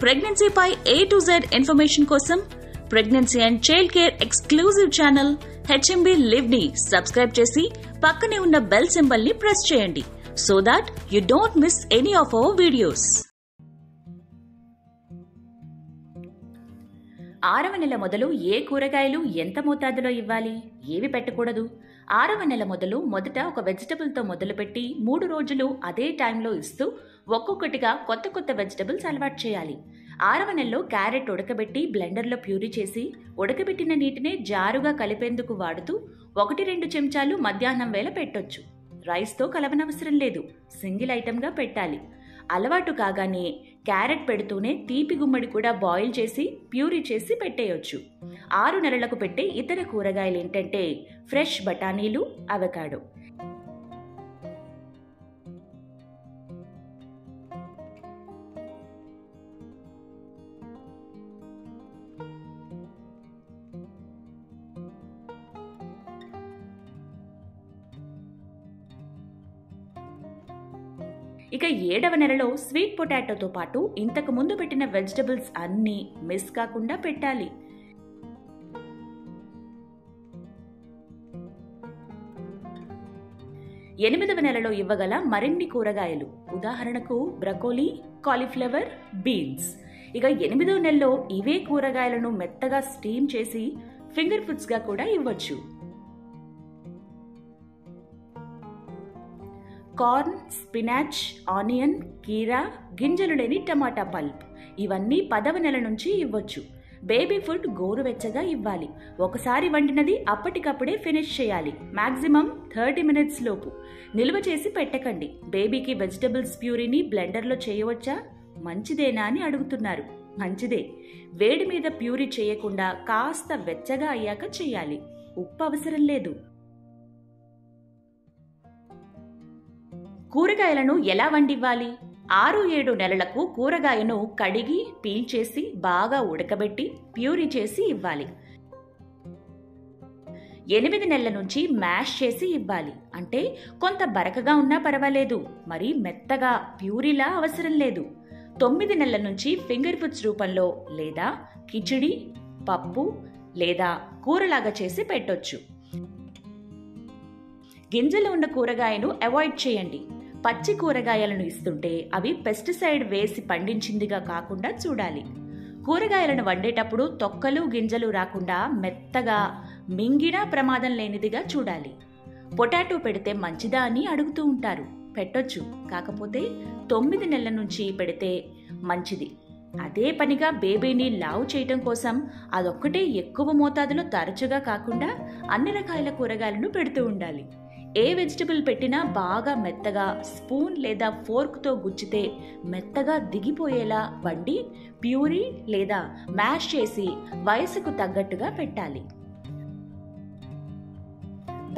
ప్రెగ్నెన్సీపై A to Z information కోసం pregnancy and child care exclusive channel HMB లివ్ని subscribe చేసి పక్కనే ఉన్న బెల్ సింబల్ని ప్రెస్ చేయండి so that you don't miss any of our videos ఆరవ నెల మొదలు ఏ కూరగాయలు ఎంత మోతాదులో ఇవ్వాలి? ఏవి పెట్టకూడదు? ఆరవ నెల మొదలు మొదట ఒక వెజిటబుల్తో మొదలుపెట్టి మూడు రోజులు అదే టైంలో ఇస్తూ ఒక్కొక్కటిగా కొత్త కొత్త వెజిటబుల్స్ అలవాటు చేయాలి. ఆరవ నెలలో క్యారెట్ ఉడకబెట్టి బ్లెండర్లో ప్యూరీ చేసి ఉడకబెట్టిన నీటినే జారుగా కలిపేందుకు వాడుతూ ఒకటి రెండు చెంచాలు మధ్యాహ్నం వేళ పెట్టొచ్చు. రైస్తో కలవనవసరం లేదు. సింగిల్ ఐటెంగా పెట్టాలి. అలవాటు కాగానే క్యారెట్ పెడుతూనే తీపి గుమ్మడి కూడా బాయిల్ చేసి ప్యూరీ చేసి పెట్టేయొచ్చు. ఆరు నెలలకు పెట్టే ఇతర కూరగాయలు ఏంటంటే ఫ్రెష్ బఠానీలు అవకాడో. ఇక ఏడవ నెలలో స్వీట్ పొటాటోతో పాటు ఇంతకు ముందు పెట్టిన వెజిటబుల్స్ అన్నీ మిస్ కాకుండా పెట్టాలి. ఎనిమిదవ నెలలో ఇవ్వగల మరిన్ని కూరగాయలు. ఉదాహరణకు బ్రకోలీ కాలీఫ్లవర్ బీన్స్. ఇక ఎనిమిదవ నెలలో ఇవే కూరగాయలను మెత్తగా స్టీమ్ చేసి ఫింగర్ ఫుడ్స్గా కూడా ఇవ్వచ్చు. కార్న్ స్పినాచ్ ఆనియన్ కీరా గింజలు లేని టమాటా పల్ప్. ఇవన్నీ పదవ నెల నుంచి ఇవ్వచ్చు. బేబీ ఫుడ్ గోరువెచ్చగా ఇవ్వాలి. ఒకసారి వండినది అప్పటికప్పుడే ఫినిష్ చేయాలి. మ్యాక్సిమం థర్టీ మినిట్స్ లోపు. నిల్వ చేసి పెట్టకండి. బేబీకి వెజిటబుల్స్ ప్యూరీని బ్లెండర్లో చేయవచ్చా? మంచిదేనా అని అడుగుతున్నారు. మంచిదే. వేడి మీద ప్యూరీ చేయకుండా కాస్త వెచ్చగా అయ్యాక చేయాలి. ఉప్పు అవసరం లేదు. కూరగాయలను ఎలా వండివ్వాలి? ఆరు ఏడు నెలలకు కూరగాయను కడిగి పీల్చేసి బాగా ఉడకబెట్టి ప్యూరీ చేసి ఇవ్వాలి. ఎనిమిది నెలల నుంచి మ్యాష్ చేసి ఇవ్వాలి. అంటే కొంత బరకగా ఉన్నా పర్వాలేదు. మరి మెత్తగా ప్యూరీలా అవసరం లేదు. తొమ్మిది నెలల నుంచి ఫింగర్ ఫుడ్స్ రూపంలో లేదా కిచిడి పప్పు లేదా కూరలాగా చేసి పెట్టొచ్చు. గింజలు ఉన్న కూరగాయను అవాయిడ్ చేయండి. పచ్చి కూరగాయలను ఇస్తుంటే అవి పెస్టిసైడ్ వేసి పండించిందిగా కాకుండా చూడాలి. కూరగాయలను వండేటప్పుడు తొక్కలు గింజలు రాకుండా మెత్తగా మింగినా ప్రమాదం లేనిదిగా చూడాలి. పొటాటో పెడితే మంచిదా అని అడుగుతూ ఉంటారు. పెట్టొచ్చు. కాకపోతే తొమ్మిది నెలల నుంచి పెడితే మంచిది. అదే పనిగా బేబీని లావు చేయటం కోసం అదొక్కటే ఎక్కువ మోతాదులో తరచుగా కాకుండా అన్ని రకాల కూరగాయలను పెడుతూ ఉండాలి. ఏ వెజిటబుల్ పెట్టినా బాగా మెత్తగా స్పూన్ లేదా ఫోర్క్తో గుచ్చితే మెత్తగా దిగిపోయేలా వండి ప్యూరీ లేదా మ్యాష్ చేసి వయసుకు తగ్గట్టుగా పెట్టాలి.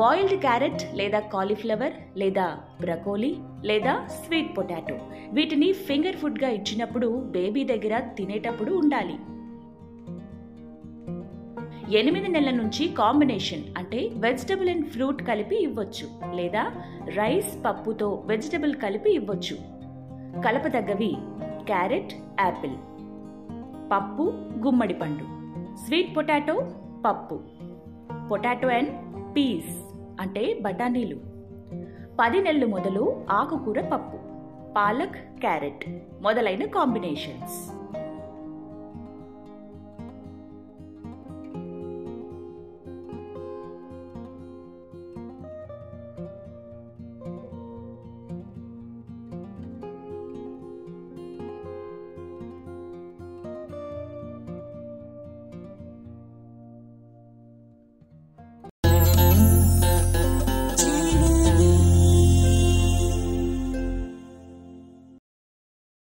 బాయిల్డ్ క్యారెట్ లేదా కాలీఫ్లవర్ లేదా బ్రకోలీ లేదా స్వీట్ పొటాటో వీటిని ఫింగర్ ఫుడ్గా ఇచ్చినప్పుడు బేబీ దగ్గర తినేటప్పుడు ఉండాలి. ఎనిమిది నెలల నుంచి కాంబినేషన్ అంటే వెజిటబుల్ అండ్ ఫ్రూట్ కలిపి ఇవ్వచ్చు లేదా రైస్ పప్పుతో వెజిటబుల్ కలిపి ఇవ్వచ్చు. కలపదగ్గవి క్యారెట్ యాపిల్. పప్పు గుమ్మడి పండు. స్వీట్ పొటాటో పప్పు. పొటాటో అండ్ పీస్ అంటే బఠానీలు. పది నెలలు మొదలు ఆకుకూర పప్పు. పాలక్ క్యారెట్ మొదలైన కాంబినేషన్స్.